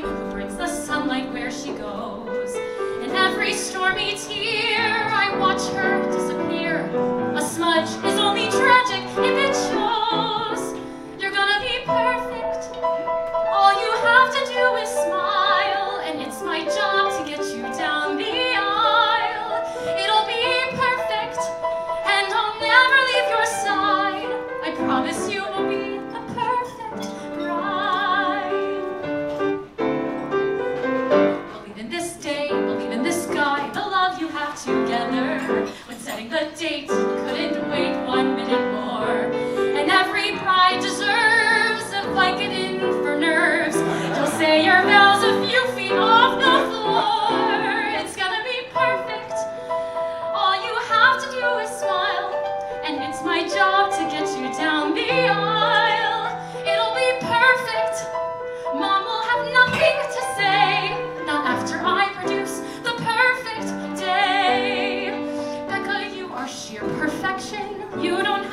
who brings the sunlight where she goes. In every stormy When setting the date, couldn't wait one minute more. And every bride deserves a blanket in for nerves. You'll say you're your perfection. You don't